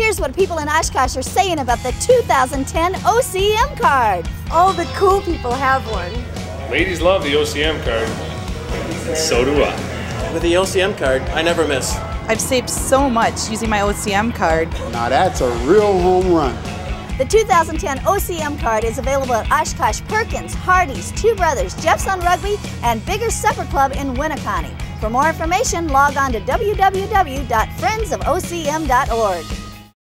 Here's what people in Oshkosh are saying about the 2010 OCM card. All the cool people have one. Ladies love the OCM card. So do I. With the OCM card, I never miss. I've saved so much using my OCM card. Now that's a real home run. The 2010 OCM card is available at Oshkosh Perkins, Hardy's, Two Brothers, Jeff's on Rugby, and Bigger Supper Club in Winneconne. For more information, log on to www.friendsofocm.org.